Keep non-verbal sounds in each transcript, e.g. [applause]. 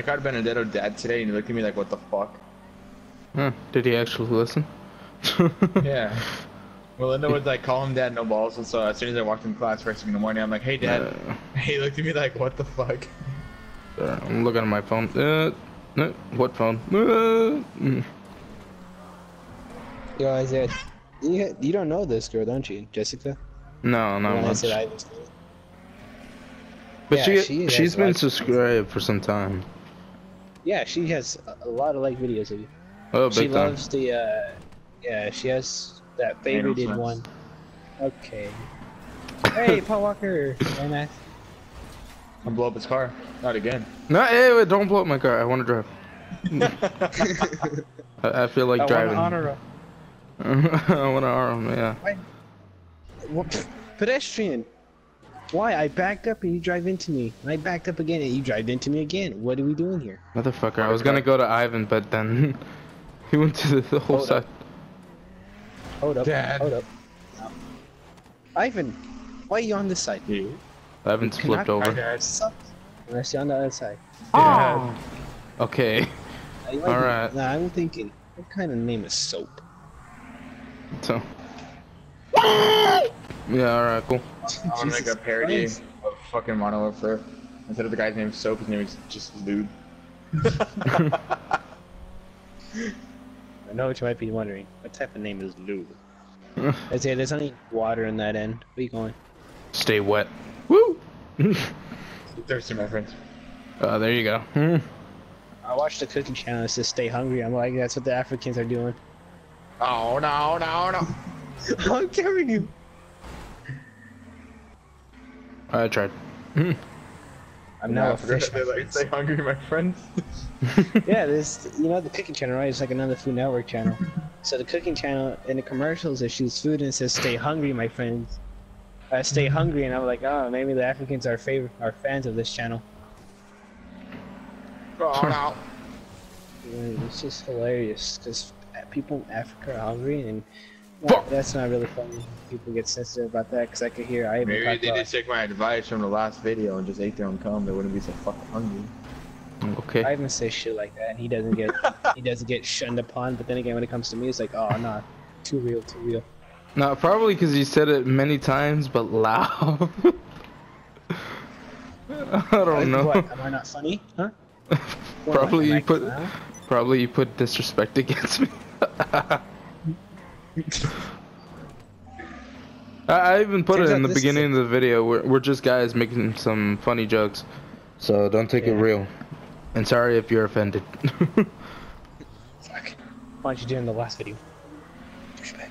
I caught Benedetto dad today, and he looked at me like, "What the fuck?" Huh, did he actually listen? [laughs] yeah. Well, Melinda would like call him dad, no balls. And so as soon as I walked in class first thing in the morning, I'm like, "Hey, dad." Uh, He looked at me like, "What the fuck?" uh, I'm looking at my phone. Uh, uh, what phone? Uh, mm. Yo, Isaiah, you, you don't know this girl, don't you, Jessica? no, not When I much. said I was- But Yeah, she, she she's has been liked- subscribed for some time. Yeah, she has a- a lot of like videos of you. Oh, she big time. loves the, uh, yeah, she has that favorited one. Okay. Hey, [laughs] Paul Walker. Very nice. I'll blow up his car. Not again. No, hey, wait, don't blow up my car. I want to drive. [laughs] I, I feel like I driving. want to honor [laughs] I want to arm, yeah. What? Pedestrian. Why? I backed up and you drive into me. And I backed up again and you drive into me again. What are we doing here? Motherfucker, I was gonna go to Ivan, but then [laughs] he went to the whole Hold side. up. Hold up. Dad. Hold up. Ivan, why are you on this side? You. Ivan's Cannot- flipped over. dad. Unless you're on the other side. Ah. Dad. Okay. Now, you might be- Alright. Nah, I'm thinking, what kind of name is soap? So. [laughs] Yeah, alright, cool. I want to make a parody Christ. of fucking Modern Warfare. Instead of the guy's name Soap, his name is just Lude. [laughs] I know what you might be wondering. What type of name is Lou? [laughs] Isaiah, there's only water in that end. Where you going? Stay wet. Woo! Thirsty, my friends. uh, there you go. Hmm. I watched the cooking channel. It says stay hungry. I'm like, that's what the Africans are doing. Oh no no no! I'm telling you. I tried. I'm now Yeah, a fish. They like stay hungry, my friends. [laughs] yeah, this you know the cooking channel, right? It's like another Food Network channel. So the cooking channel in the commercials it shoots food and it says "Stay hungry, my friends." Uh, stay hungry, and I'm like, oh, maybe the Africans are favor are fans of this channel. Oh no! And It's just hilarious because people in Africa are hungry, and Fuck. that's not really funny. People get sensitive about that because I could hear I even Maybe they about, just took my advice from the last video and just ate their own cum. They wouldn't be so fucking hungry. Okay. I even say shit like that, and he doesn't get [laughs] he doesn't get shunned upon. But then again, when it comes to me, it's like, oh, nah, too real, too real. No, probably because you said it many times, but loud. [laughs] I don't know. What? Am I not funny? Huh? [laughs] Probably you put- clown? Probably you put disrespect against me. I, I even put Turns it in the beginning a- of the video. We're, we're just guys making some funny jokes, so don't take it real. And sorry if you're offended. Fuck. Why don't you do it in the last video? Douchebag.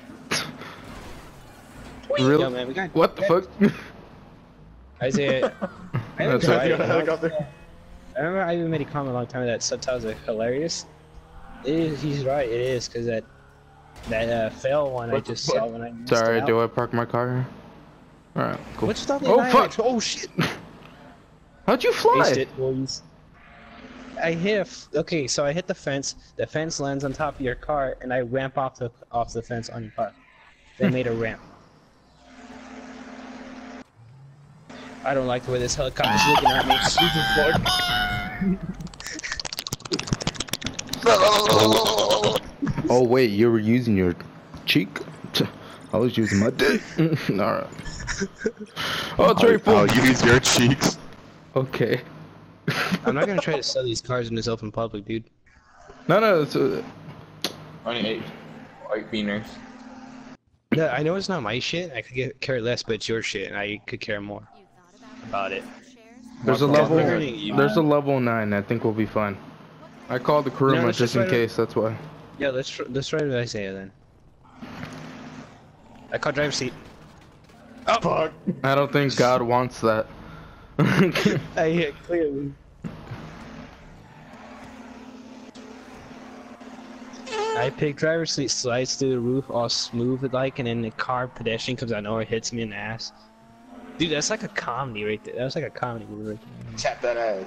Really? Yo, man, got what the fuck? Isaiah. I, [laughs] That's remember right. I, Helicopter. I remember I even made a comment a long time ago that subtitles are hilarious. It is, he's right, it is, because that that uh, fail one I What the just saw when I missed sorry, it out. do I park my car? Alright, cool. What's that? Oh, fuck. Oh shit! [laughs] How'd you fly? Aced it, boys. I hit. A f- okay, so I hit the fence. The fence lands on top of your car, and I ramp off the off the fence on your car. They made a ramp. I don't like the way this helicopter's looking at me. [laughs] [laughs] Oh wait, you were using your cheek? I was using my dick. [laughs] Alright. Oh, it's very full. I'll use your cheeks. Okay. [laughs] I'm not gonna try to sell these cars in this open public, dude. No, no, it's, uh, Only eight white beaners. Yeah, I know it's not my shit. I could get, care less, but it's your shit, and I could care more about it. there's a level. There's a level nine. I think we'll be fine. I called the No, Kuruma let's just just in write case. That's why. Yeah, let's tr- let's try with Isaiah then. I caught driver's seat. Oh fuck! I don't think God wants that. [laughs] I hit clearly. I pick driver's seat, slides through the roof, all smooth like, and then the car pedestrian comes out of nowhere, hits me in the ass. Dude, that's like a comedy right there. That's like a comedy movie right there. Tap that ass.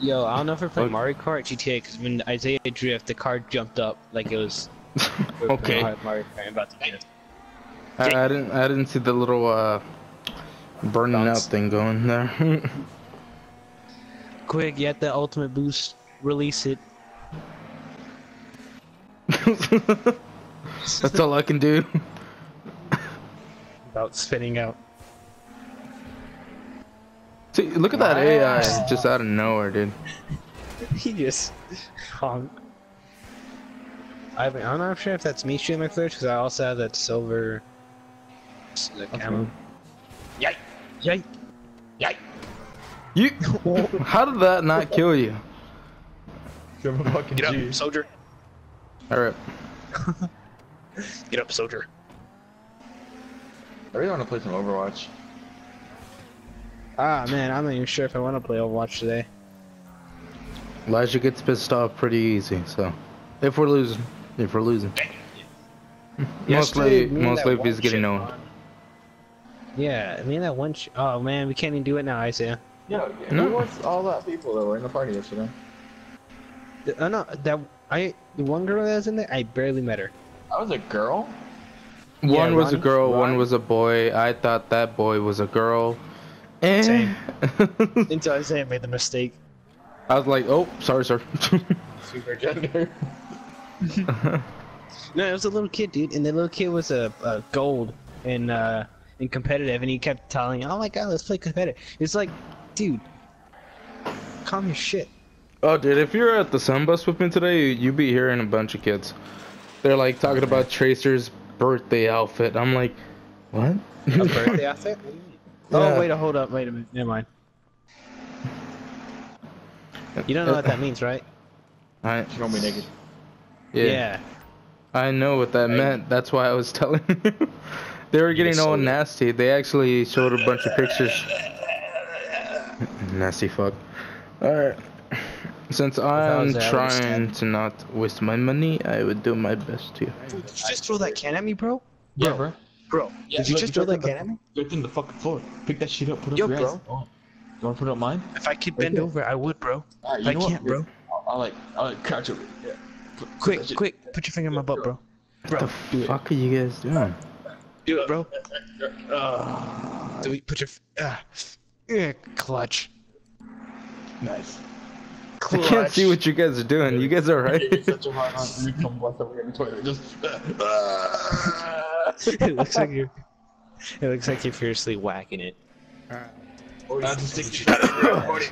Yo, I don't know if played What? Mario Kart or GTA, because when Isaiah drift, the car jumped up like it was [laughs] okay. Mario Kart about to us. I, I didn't. I didn't see the little uh, burning Bounce. out thing going there. [laughs] quick, get the ultimate boost. Release it. [laughs] That's all I can do. About spinning out. See, look at that AI just out of nowhere, dude. [laughs] he just honk. I, I'm not sure if that's me shooting my flares because I also have that silver s- the camo. me. Yike! Yike! Yike! You, [laughs] how did that not kill you? I'm a fucking Get G. up, soldier! All right. [laughs] Get up, soldier! I really want to play some Overwatch. Ah man, I'm not even sure if I want to play Overwatch today. Elijah gets pissed off pretty easy, so if we're losing, if we're losing, [laughs] mostly, Yesterday, me and mostly that if he's getting owned. on- Yeah, I mean that one. Ch- oh man, we can't even do it now, Isaiah. Yeah, No. who was all that people that were in the party yesterday? The- Uh, no, that I the one girl that was in there, I barely met her. I was a girl. One Yeah, was a Ronnie- girl, one was a boy. I thought that boy was a girl. Eh. Same. [laughs] Until Isaiah made the mistake. I was like, oh, sorry, sir. [laughs] Super gender. [laughs] No, it was a little kid, dude, and the little kid was a, a gold and uh in competitive, and he kept telling, "Oh my god, let's play competitive." It's like, dude, calm your shit. oh, dude, if you're at the sun bus with me today, you'd be hearing a bunch of kids. They're like talking about Tracer's birthday outfit. I'm like, what? A birthday outfit? Oh, yeah. Oh wait, a hold up, wait a minute, never mind. You don't know what that means, right? I, She gonna be naked. yeah. I know what that Right. meant. That's why I was telling [laughs] you. they were getting all nasty. They actually showed a bunch of pictures. nasty fuck. Alright. Since I'm there, trying to not waste my money, I would do my best to. Did you just throw that can at me, bro? Yeah, bro. Bro, Yeah, did you look, just throw that at can at me? Right in the fucking floor. Pick that shit up. Put it Yo, up your bro. ass. Oh. You wanna put it up mine? If I could bend there. over, I would, bro. Alright, you I know can't, bro. I'll, I'll like, I'll like crouch over. Yeah. Put- put Quick, shit- quick, put your finger in my butt, bro. What the fuck are you guys doing? Do it, bro. Ah, Do we put your. Uh, yeah, clutch. nice. Clutch. I can't see what you guys are doing. You guys are right. Such a hard on. You come blast over in the toilet. Just. ah. It looks like you're. [laughs] It looks like you're fiercely whacking it. Or you just stick your shit in your body.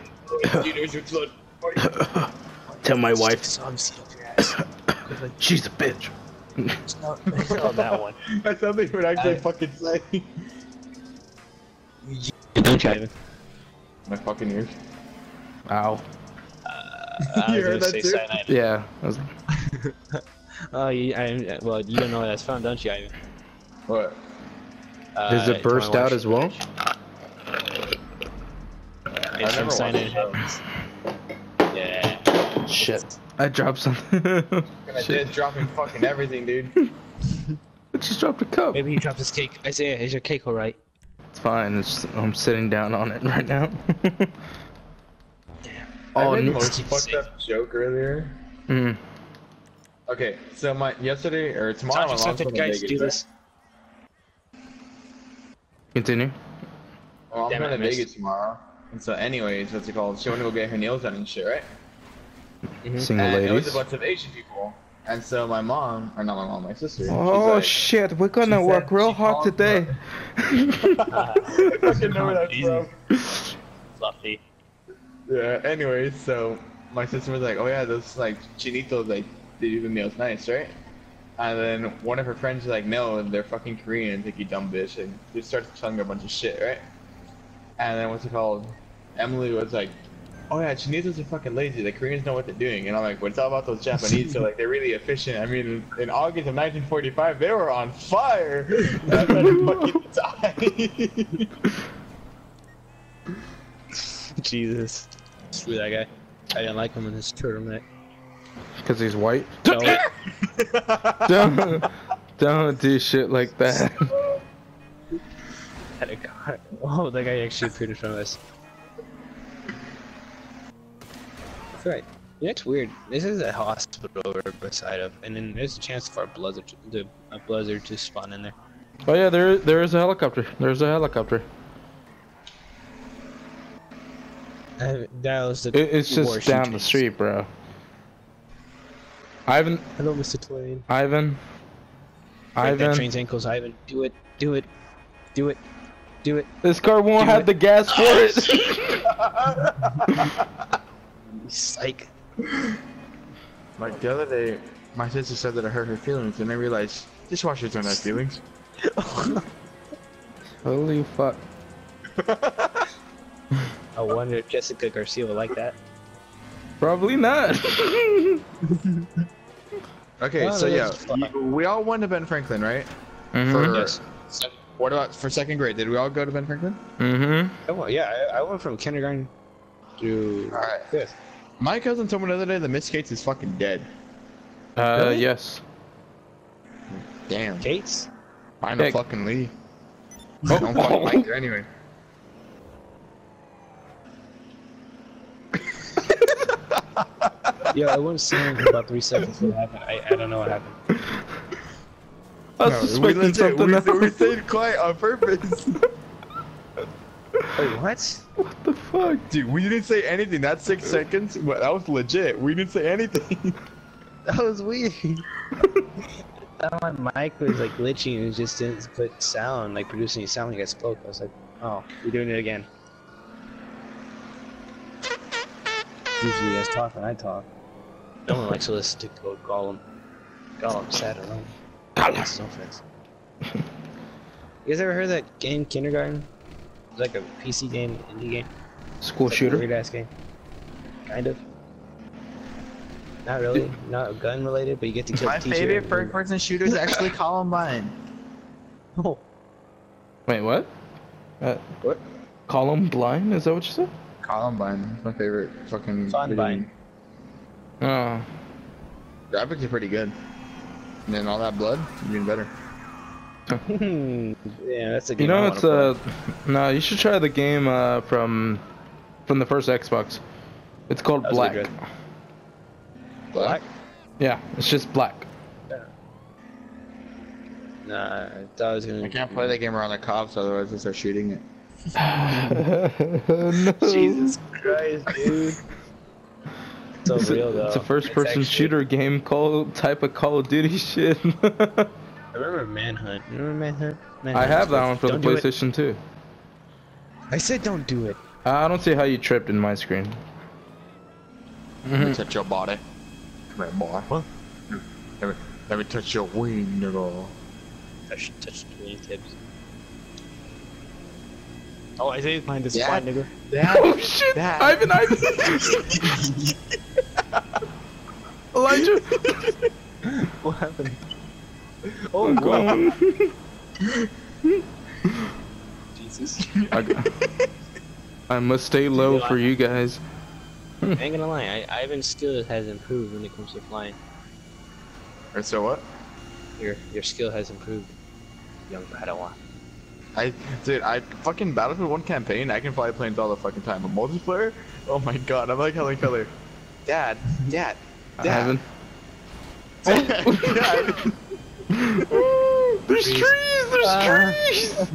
You know, your blood. Tell my wife Some seat up your ass. [coughs] she's a bitch. oh, that one. [laughs] That's something you would actually I- fucking say. Don't you, Ivan? My fucking ears. Ow. Uh, I [laughs] You heard that too? Yeah. Was- Oh, you, I, well, you don't know where that's from, don't you, Ivan? What? Uh, Does it burst out as well? It's never from watched it. Yeah. Shit. I dropped something. I did dropping fucking everything, dude. [laughs] I just dropped a cup. Maybe he dropped his cake. Isaiah, is your cake alright? It's fine. It's, I'm sitting down on it [laughs] right now. I oh, made the most fucked up joke earlier. Mm. Okay, so my yesterday or tomorrow, my Something, mom's to guys, Vegas. do right? this. Continue. Well, I'm Damn going to Vegas tomorrow. And so, anyways, what's it called? She wanted to go get her nails done and shit, right? Mm-hmm. Single and it was a bunch of Asian people. And so my mom, or not my mom, my sister. Oh she's shit, we're gonna work real hard today. [laughs] I fucking know where that's Easy. from. Fluffy. Yeah. Anyways, so my sister was like, "Oh yeah, those like chinitos, like they do the nails nice, right?" And then one of her friends is like, "No, they're fucking Korean, think you dumb bitch," and just starts telling her a bunch of shit, right? And then what's it called? Emily was like, "Oh yeah, chinitos are fucking lazy. The Koreans know what they're doing," and I'm like, "Well, it's all about those Japanese. so like they're really efficient. I mean, in, August of 1945, they were on fire. [laughs] Fucking die." [laughs] Jesus. Screw that guy. I didn't like him in his turtleneck. Because he's white. [laughs] Don't, don't do shit like that. had a guy. Oh, that guy actually appeared in front of us. That's right. Yeah, it's weird. This is a hospital we're beside of, and then there's a chance for a Buzzard, to, the, a Buzzard to spawn in there. Oh yeah, there there is a helicopter. There's a helicopter. Uh, that was the. It, it's just down the street, bro. Ivan, Hello, Mr. Twain. Ivan, Break that Ivan. train's ankles, Ivan. Do it. Do it. Do it. Do it. This car won't Do have it. the gas for oh, it. [laughs] Psych. Like the other day, my sister said that I hurt her feelings, and I realized dishwashers don't have feelings. [laughs] Holy fuck. I wonder if Jessica Garcia would like that. Probably not. [laughs] Okay, Oh, so yeah, fun. you- we all went to Ben Franklin, right? Mhm. For Yes. sec- what about for second grade? Did we all go to Ben Franklin? Mm Mhm. I went, yeah, I, I went from kindergarten to All right. fifth. My cousin told me the other day that Miss Gates is fucking dead. Uh, Really? yes. Damn. Kate's? Find a fucking Lee. [laughs] Oh. Don't fucking like her anyway. [laughs] [laughs] Yeah, I went seeing for about three seconds. What happened? I, I don't know what happened. I was No, we suspecting legit- something we, else. we stayed quiet on purpose. Wait, what? what the fuck? Dude, we didn't say anything. That six seconds, but that was legit. We didn't say anything. [laughs] That was weird. [laughs] my mic was like glitching and it just didn't put sound, like producing sound like I spoke. I was like, oh, you're doing it again. Usually you guys talk when I talk. No one likes to listen to Code Gollum. Gollum sat alone. That's no offense. You guys ever heard that game Kindergarten? It's like a PC game, indie game. School It's like a shooter. Weird ass game. Kind of. Not really. Not gun related, but you get to kill My the teacher. favorite and- first-person shooter is actually [laughs] Columbine. Oh, Wait, what? Uh, What? Call him blind? Is that what you said? Columbine, my favorite fucking. Funbine. video game. Oh. Graphics are pretty good. And then all that blood, even better. [laughs] yeah, that's a You know, I it's wanna uh, no. You should try the game uh from from the first Xbox. It's called That was Black. Black? Yeah, it's just black. play. Nah, I thought I was gonna. I can't play that game around the cops, otherwise they start shooting it. No. [laughs] Jesus Christ, dude. So It's a, real though. it's a first-person actually- shooter game called type of Call of Duty [laughs] shit. I remember Manhunt. You remember Manhunt? I have that one for Don't the. PlayStation 2. I said don't do it. I don't see how you tripped in my screen. Let me touch your body. Come here, boy. What? Let me, let me touch your wing, nigga. Touch, touch the tips. Oh, I say behind this Yeah. spot, nigga. [laughs] Oh shit! That- Ivan, Ivan! [laughs] Elijah! What happened? Oh, oh I'm whoa. Jesus. I, got- I must stay low for you guys. I ain't gonna lie, I, Ivan's skill has improved when it comes to flying. Or so what? Your your skill has improved, young Padawan. I, dude, I fucking Battlefield 1 campaign, I can fly planes all the fucking time. But multiplayer? Oh my god, I'm like Helen Keller. Dad, Dad, Dad. Ivan. [laughs] Dad. [laughs] There's Trees. There's Ah. trees!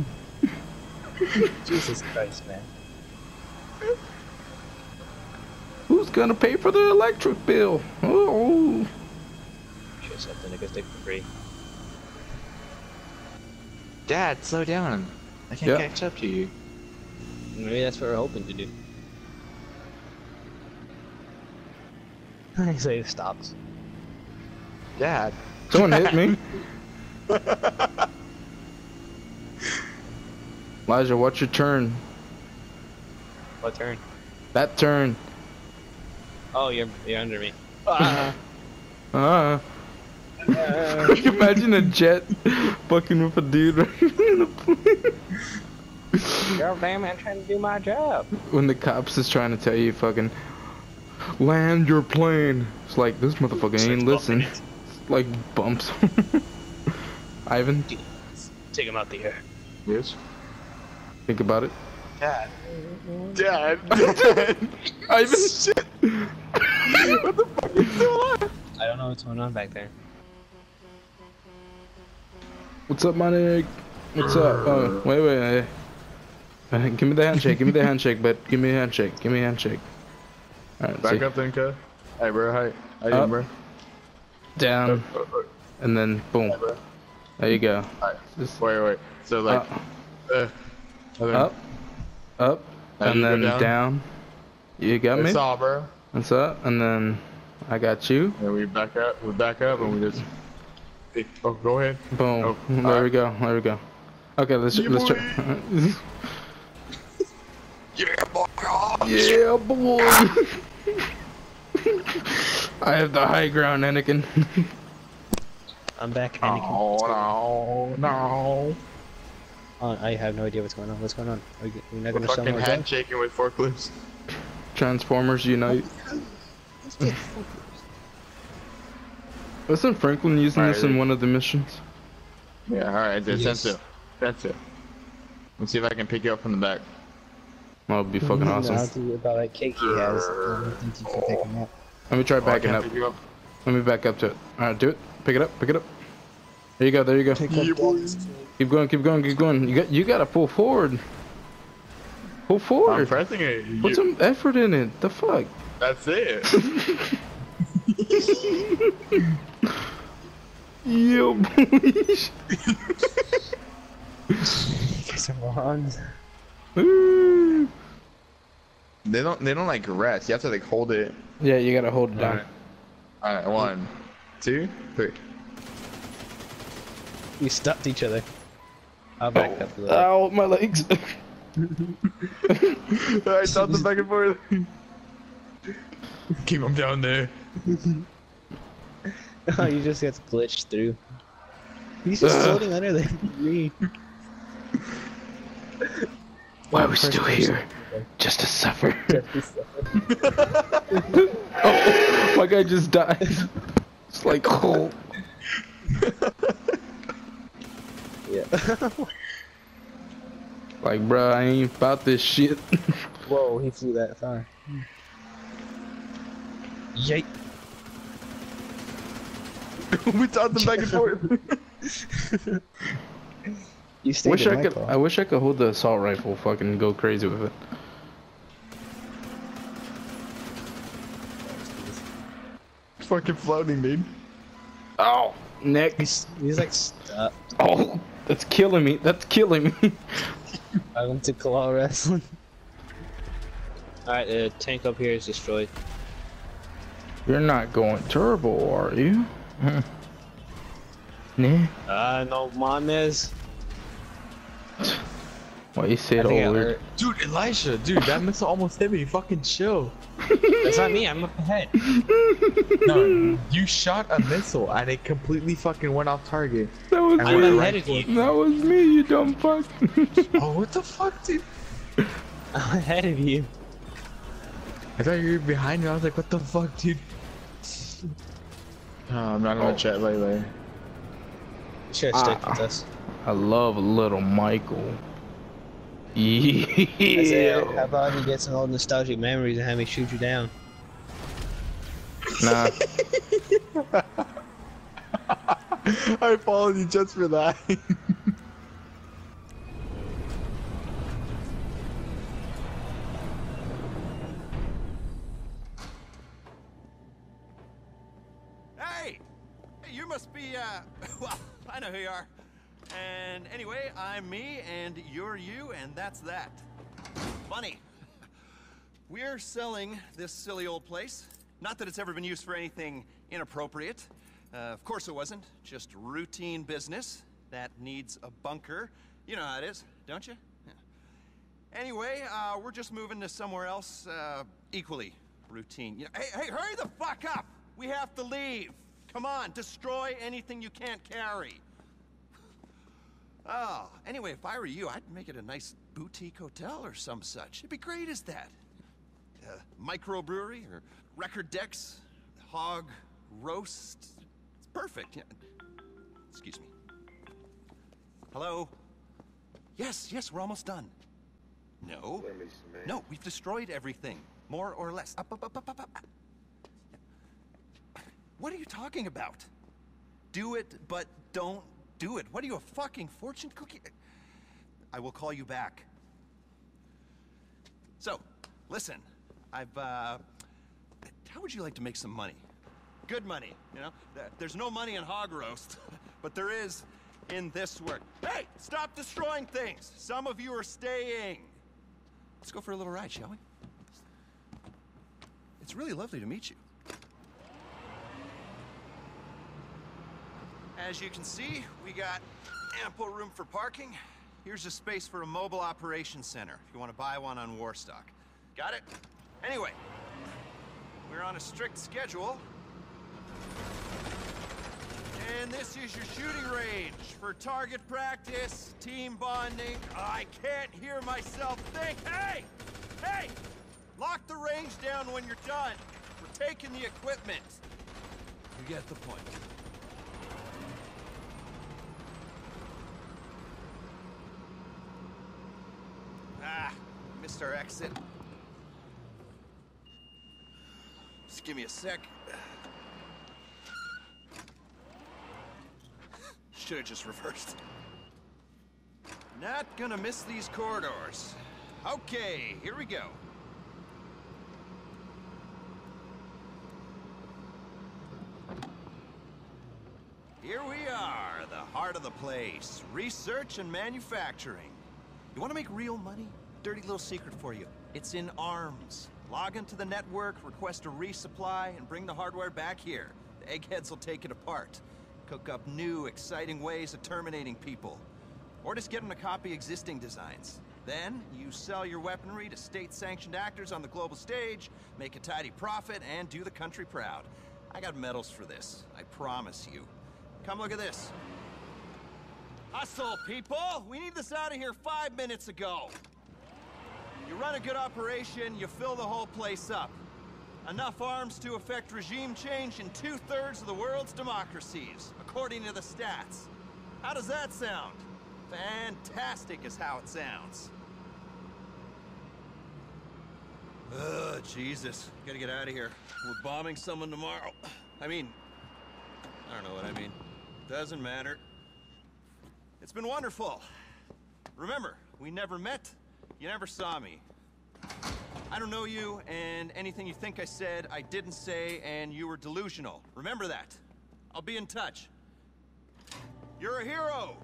Jesus Christ, man. Who's gonna pay for the electric bill? Oh. Should something niggas take for free. Dad, slow down. I can't Yeah. catch up to you. Maybe that's what we're hoping to do. [laughs] so it stops. Dad. Someone hit me. [laughs] Elijah, watch your turn. What turn? That turn. Oh, you're you're under me. [laughs] Uh. [laughs] Imagine a jet fucking with a dude right in the plane. God damn it, I'm trying to do my job. When the cops is trying to tell you fucking land your plane. It's like this motherfucker ain't listen. Like bumps. [laughs] Ivan, Take him out the air. Yes? think about it. Dad. Dad. [laughs] Dad. Ivan. what the fuck is going on? I don't know what's going on back there. What's up, my nigga? What's up? Oh, wait, wait, wait. Uh, give me the handshake. Give me the handshake, but give me a handshake. Give me a handshake. All right, Back see. up then, cuz. Hey, bro. Hi. How you doing, bro? down, and then boom. Hey. There you go. Just Wait, wait. So like, uh, uh, up, up, Now and then down. down. You got me. It's all, bro. What's up? And then I got you. And we back up. We back up, and we just. Hey, Oh, go ahead. Boom. Oh, there we go. There we go. Okay, let's Yeah, let's boy. try. [laughs] Yeah, boy. yeah, boy. [laughs] I have the high ground, Anakin. [laughs] I'm back, Anakin. Oh no, no. Oh, I have no idea what's going on. What's going on? Are you, you're not We're gonna show fucking more guns? handshaking with forklifts. Transformers unite. Wasn't Franklin using this in one of the missions? Yeah, alright, then Yes. sense it. Sense it. Let's see if I can pick you up from the back. That would be fucking No, awesome. about that cake he has. I think you can pick him up. Let me try Oh, backing can't up. up. Let me back up to it. Alright, do it. Pick it up. Pick it up. There you go. There you go. Yeah. Keep going. Keep going. Keep going. You got. You got to pull forward. Pull I'm forward. pressing it. Put some effort in it. The fuck. That's it. [laughs] [laughs] Yo, boys. Get some morons. They don't. They don't like rest. You have to like hold it. yeah, you gotta hold it down. Alright. Alright. One, two, three. We stopped each other. I'll back up a little. Ow, my legs. I stopped them back and forth. Keep them down there. [laughs] Oh, you just gets glitched through. He's just floating under the tree. Why are we still here? Just to suffer. [laughs] oh. [laughs] oh, my guy just died. It's like, oh. Yeah. Like, bruh, I ain't about this shit. Whoa, he flew that far. Yike. [laughs] we tossed them back and forth. [laughs] You stayed wish in I my could. claw. I wish I could hold the assault rifle. Fucking go crazy with it. Fucking floating, dude. Oh, neck. He's, he's like stuck. Oh, that's killing me. That's killing me. I went to claw wrestling. Alright, the tank up here is destroyed. You're not going turbo, are you? [laughs] Hmm. Nah. Ah, no mames. Why you say I it all think I weird? hurt. Dude, Elisha, dude, that missile almost hit me. Fucking chill. That's not me, I'm up ahead. No, you shot a missile and it completely fucking went off target. That was And I'm me. ahead right of you. That was me, you dumb fuck. [laughs] Oh, what the fuck, dude? [laughs] I'm ahead of you. I thought you were behind me. I was like, what the fuck, dude? Oh, I'm not on Oh. the chat later. You should have stuck Ah. with us. I love little Michael. Isaiah, how Yeah. about you get some old nostalgic memories and have me shoot you down? Nah. [laughs] [laughs] I followed you just for that. [laughs] anyway, I'm me, and you're you, and that's that. Funny. We're selling this silly old place. Not that it's ever been used for anything inappropriate. Uh, of course it wasn't. Just routine business that needs a bunker. You know how it is, don't you? Anyway, uh, we're just moving to somewhere else, uh, equally routine. You know, hey, hey, hurry the fuck up! We have to leave. Come on, destroy anything you can't carry. Oh, anyway, if I were you, I'd make it a nice boutique hotel or some such. It'd be great as that. Uh, microbrewery or record decks, hog roast. It's perfect. Yeah. Excuse me. Hello? Yes, yes, we're almost done. No. No, we've destroyed everything. More or less. Up, up, up, up, up, up. What are you talking about? Do it, but don't do it. What are you, a fucking fortune cookie? I will call you back. So, listen, I've, uh, how would you like to make some money? Good money, you know? There's no money in hog roast, [laughs] but there is in this work. Hey, stop destroying things! Some of you are staying. Let's go for a little ride, shall we? It's really lovely to meet you. As you can see, we got ample room for parking. Here's a space for a mobile operations center if you want to buy one on Warstock. Got it? Anyway, we're on a strict schedule. And this is your shooting range for target practice, team bonding. I can't hear myself think. Hey! Hey! Lock the range down when you're done. We're taking the equipment. You get the point. Ah, missed our exit. Just give me a sec. Should have just reversed. Not gonna miss these corridors. Okay, here we go. Here we are, the heart of the place. Research and manufacturing. You want to make real money? Dirty little secret for you. It's in arms. Log into the network, request a resupply, and bring the hardware back here. The eggheads will take it apart. Cook up new, exciting ways of terminating people. Or just get them to copy existing designs. Then, you sell your weaponry to state-sanctioned actors on the global stage, make a tidy profit, and do the country proud. I got medals for this, I promise you. Come look at this. Hustle, people! We need this out of here five minutes ago. Run a good operation, you fill the whole place up. Enough arms to effect regime change in two-thirds of the world's democracies, according to the stats. How does that sound? Fantastic is how it sounds. Ugh, Jesus. Gotta get out of here. We're bombing someone tomorrow. I mean, I don't know what I mean. Doesn't matter. It's been wonderful. Remember, we never met, you never saw me. I don't know you, and anything you think I said, I didn't say, and you were delusional. Remember that. I'll be in touch. You're a hero!